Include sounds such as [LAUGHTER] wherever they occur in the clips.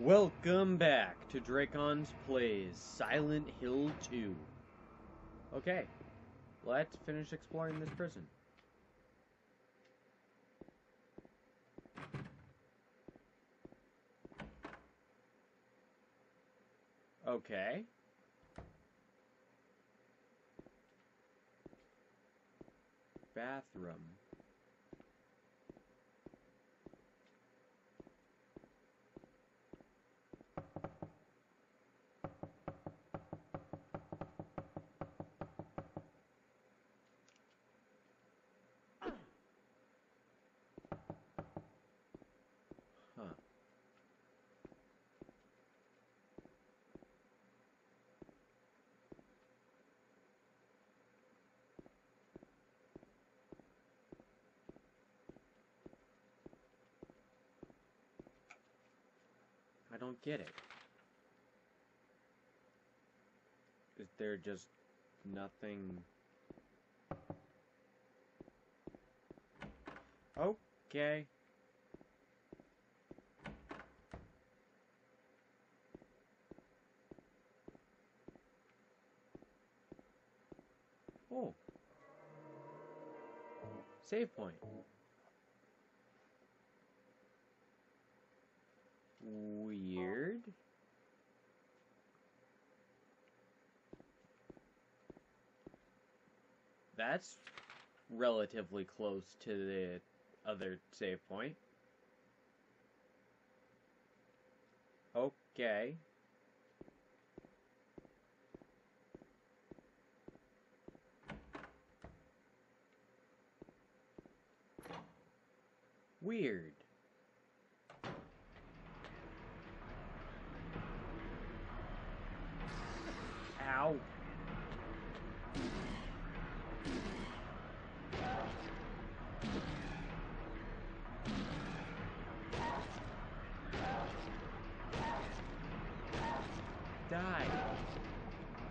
Welcome back to Dracun's Plays Silent Hill 2. Okay, let's finish exploring this prison. Okay. Bathroom. Don't get it. Is there just nothing? Okay. Oh. Save point. Weird. That's relatively close to the other save point. Okay. Weird. Ow. Die.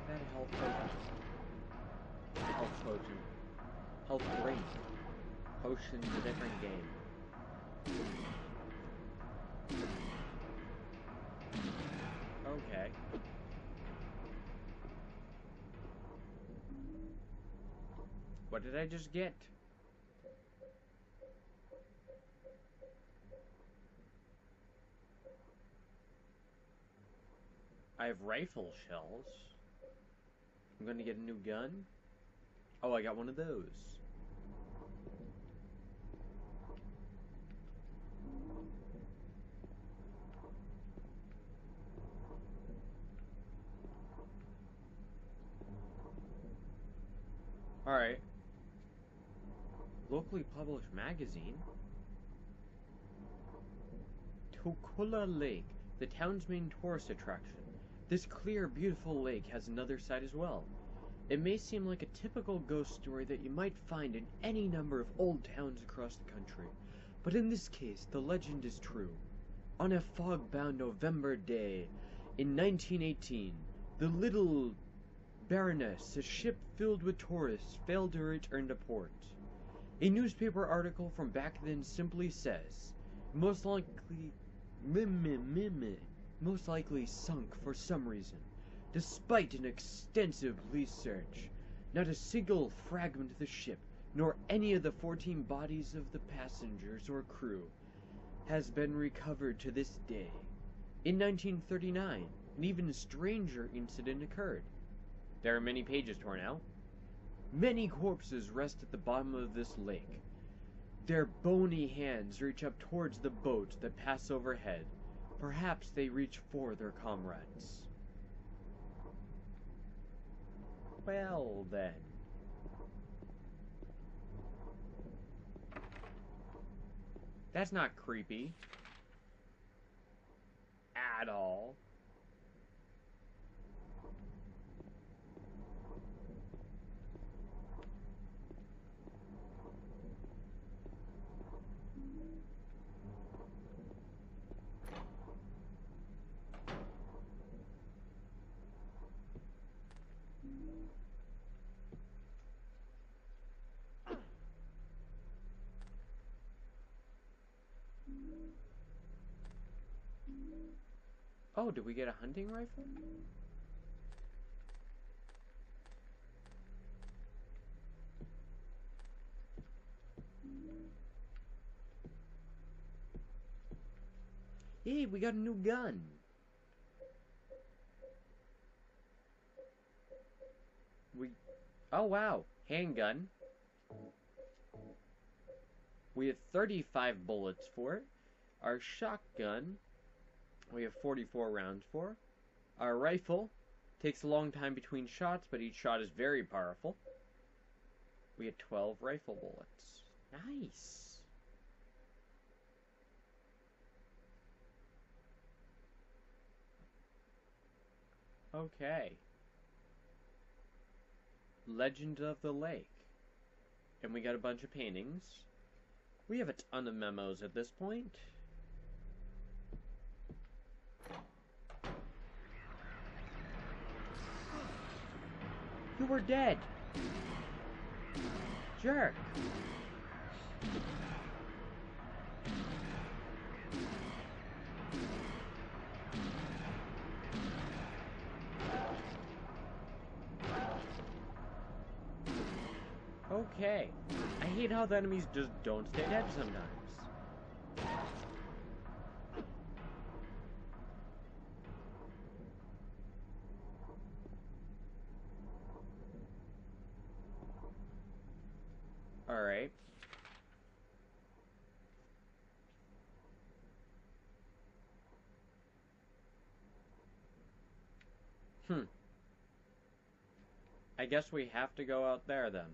That health potion. Health potion. Health drink. Potion's a different game. Okay. What did I just get? Have rifle shells. I'm gonna get a new gun. Oh, I got one of those. Alright. Locally published magazine. Toluca Lake, the town's main tourist attraction. This clear, beautiful lake has another side as well. It may seem like a typical ghost story that you might find in any number of old towns across the country, but in this case, the legend is true. On a fog-bound November day in 1918, the little Baroness, a ship filled with tourists, failed to return to port. A newspaper article from back then simply says, most likely, meh, meh, meh, most likely sunk for some reason. Despite an extensive police search, not a single fragment of the ship, nor any of the 14 bodies of the passengers or crew, has been recovered to this day. In 1939, an even stranger incident occurred. There are many pages torn out. Many corpses rest at the bottom of this lake. Their bony hands reach up towards the boats that pass overhead. Perhaps they reach for their comrades. Well, then. That's not creepy. At all. Oh, did we get a hunting rifle? Hey, we got a new gun. We... Oh, wow. Handgun. We have 35 bullets for it. Our shotgun, we have 44 rounds for. Our rifle takes a long time between shots, but each shot is very powerful. We had 12 rifle bullets. Nice. Okay. Legend of the Lake. And we got a bunch of paintings. We have a ton of memos at this point. You were dead. Jerk. Okay. I hate how the enemies just don't stay dead sometimes. Alright. Hmm. I guess we have to go out there then.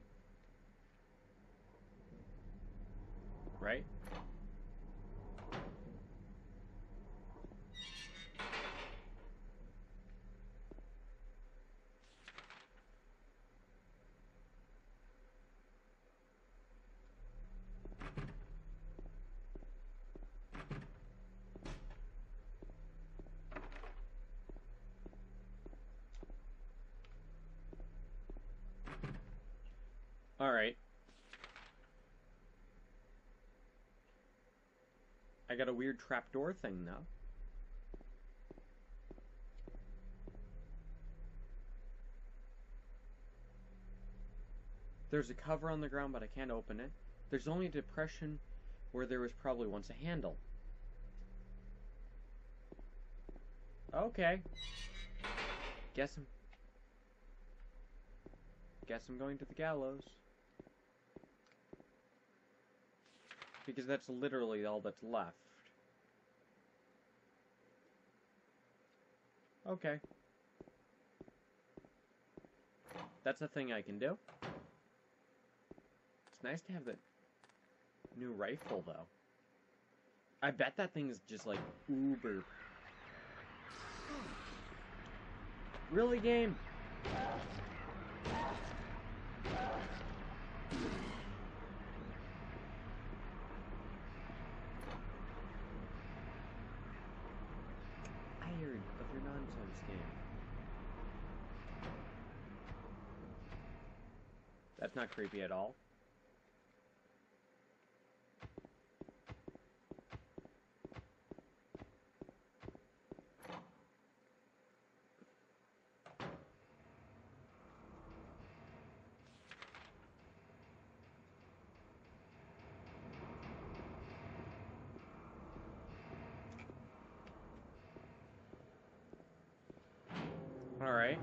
right? All right. I got a weird trapdoor thing though. There's a cover on the ground, but I can't open it. There's only a depression where there was probably once a handle. Okay. Guess I'm... Guess I'm going to the gallows. Because that's literally all that's left. Okay. That's a thing I can do. It's nice to have that new rifle, though. I bet that thing is just, like, uber. Really, game? Not creepy at all. All right.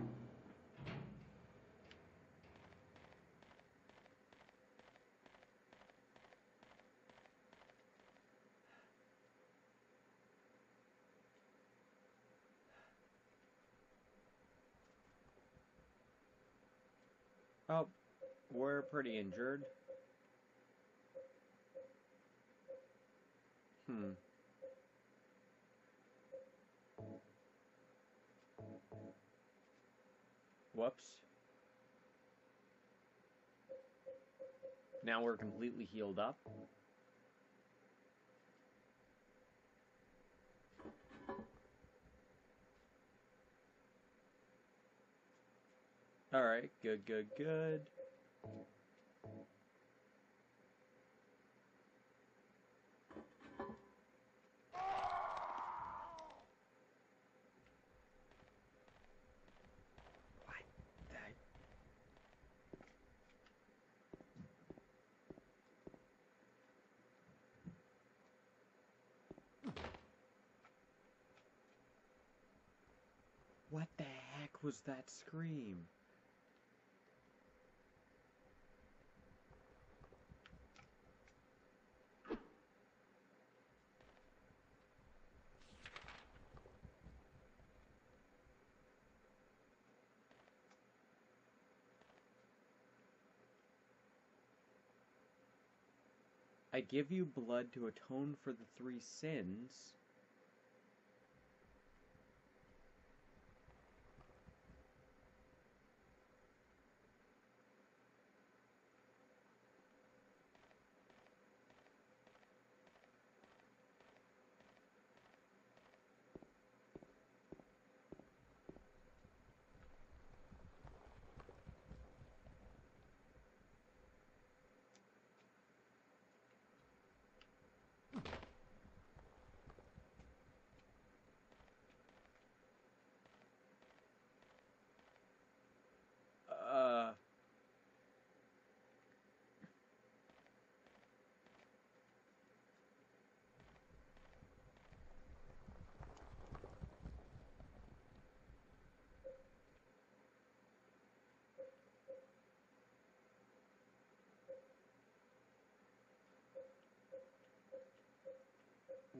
Oh, we're pretty injured. Hmm. Whoops. Now we're completely healed up. Alright, good, good, good. What the heck was that scream? I give you blood to atone for the three sins.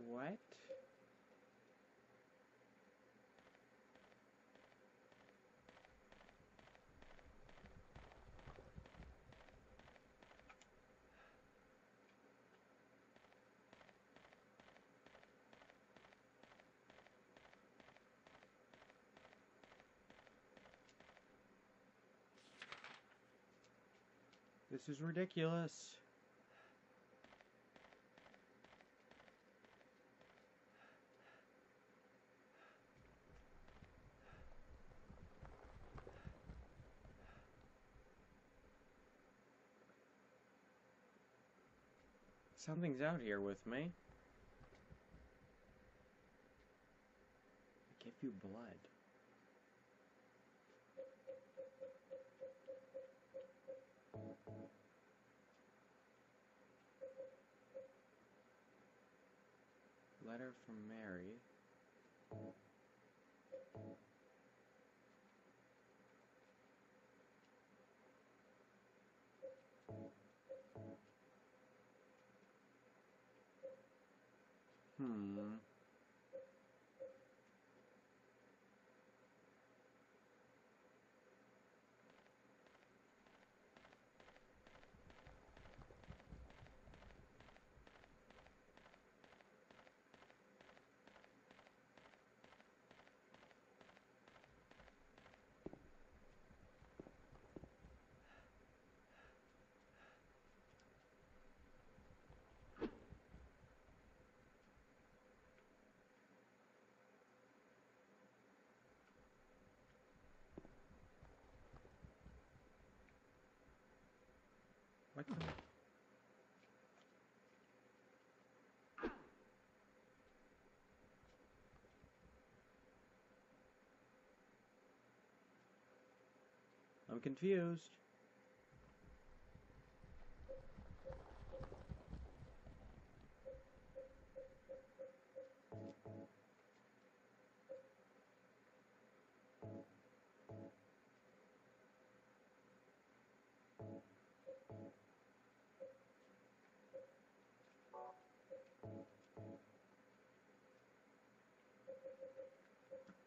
What? This is ridiculous. Something's out here with me. I give you blood. Letter from Mary. Hmm. I'm confused.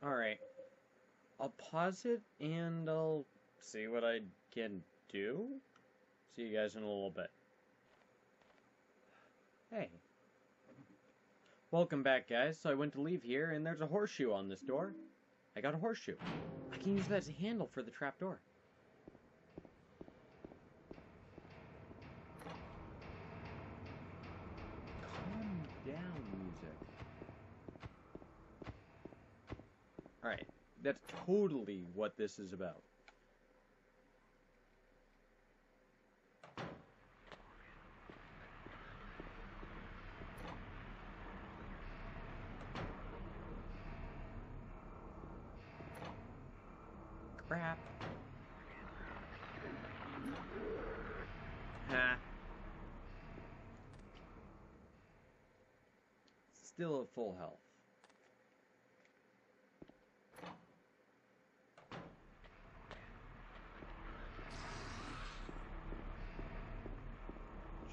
Alright. I'll pause it and I'll see what I can do. See you guys in a little bit. Hey. Welcome back, guys. So I went to leave here, and there's a horseshoe on this door. I got a horseshoe. I can use that as a handle for the trap door. Alright, that's totally what this is about. Crap. Still at full health.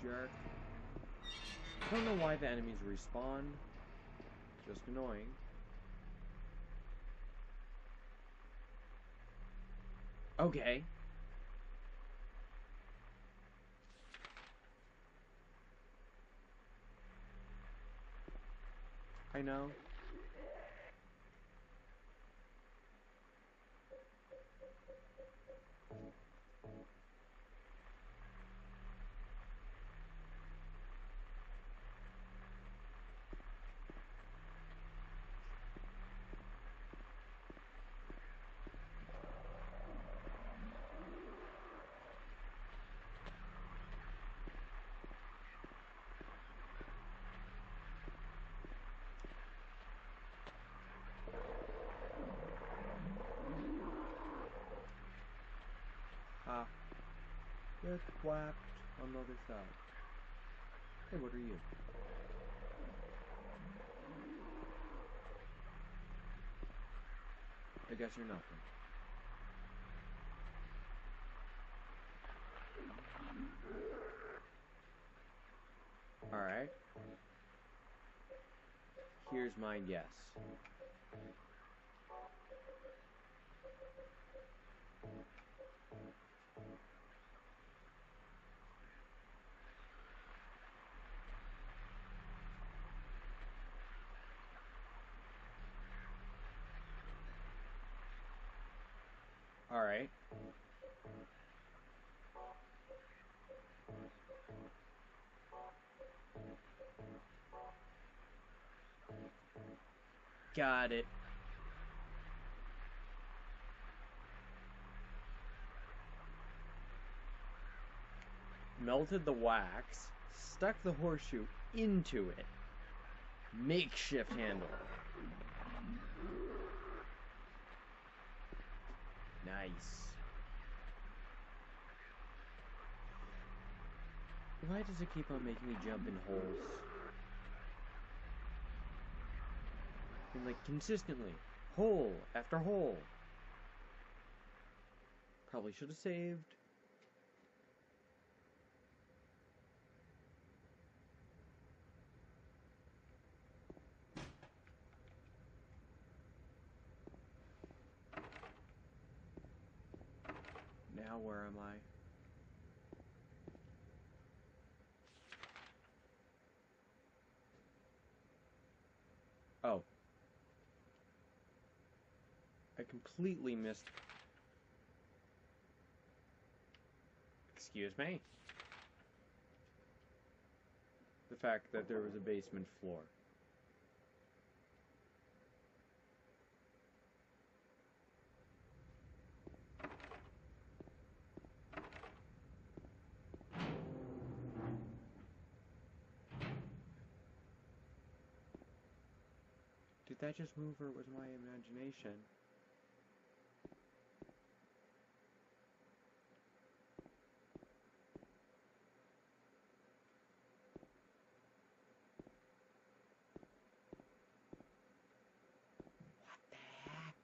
jerk. The enemies respawn. Just annoying. Okay. I know. Ah. Get whacked on the other side. Hey, what are you? I guess you're nothing. Alright. Here's my guess. Alright. Got it. Melted the wax, stuck the horseshoe into it. Makeshift handle. Nice. Why does it keep on making me jump in holes? And like consistently. Hole after hole. Probably should have saved. Now where am I? Oh. I completely missed. Excuse me? The fact that there was a basement floor. Did that just move or was my imagination? What the heck?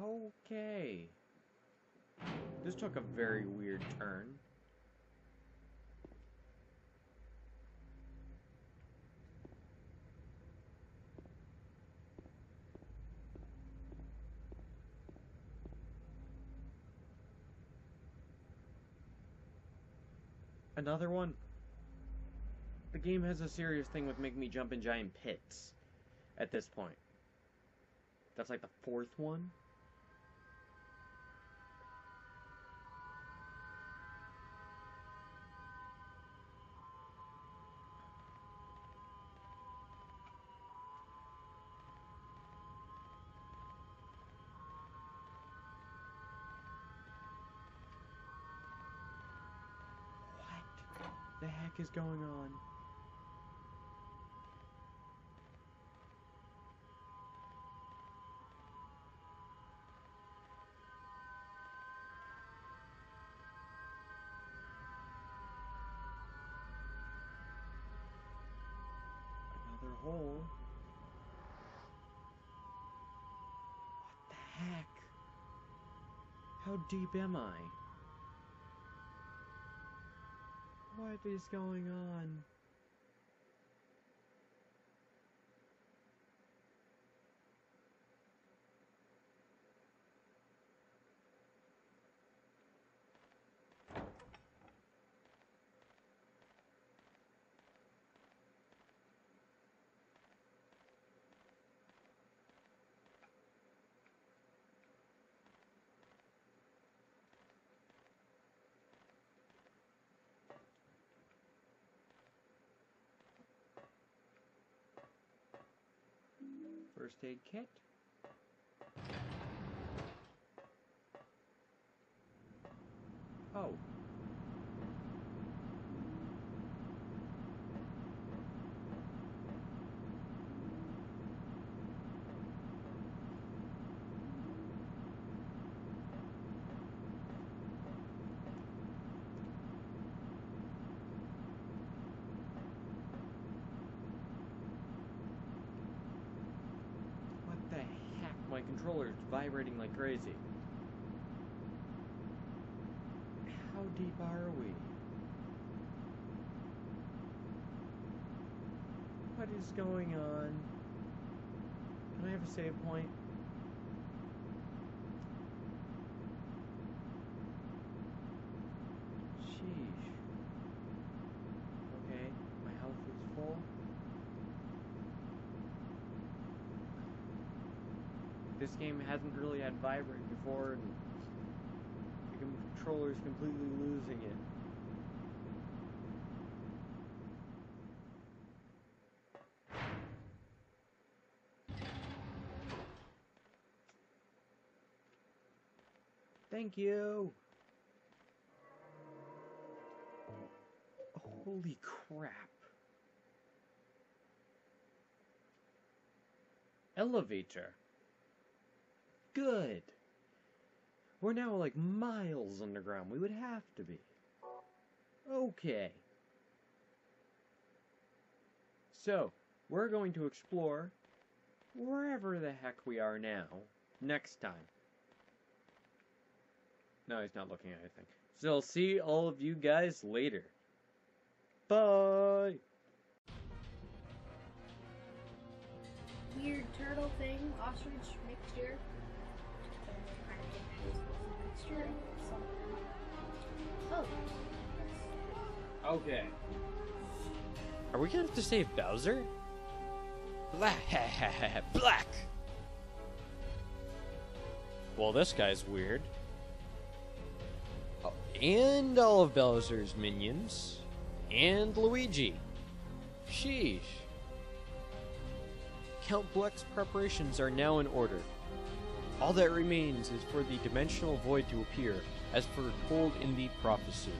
Okay. This took a very weird turn. Another one? The game has a serious thing with making me jump in giant pits at this point. That's like the fourth one? What the heck is going on? Another hole. What the heck? How deep am I? What is going on? First aid kit. Oh. What the heck? My controller's vibrating like crazy. How deep are we? What is going on? Can I have a save point? Sheesh. Okay, my health is full. This game hasn't really had vibrate before, and the controller's completely losing it. Thank you. Holy crap. Elevator. Good. We're now like miles underground. We would have to be. Okay. So, we're going to explore wherever the heck we are now next time. No, he's not looking at anything. So I'll see all of you guys later. Bye. Weird turtle thing, ostrich mixture. Mixture. Oh. Okay. Are we gonna have to save Bowser? Black. [LAUGHS] Black. Well, this guy's weird. Oh, and all of Bowser's minions. And Luigi. Sheesh. Count Bleck's preparations are now in order. All that remains is for the dimensional void to appear, as foretold in the prophecy.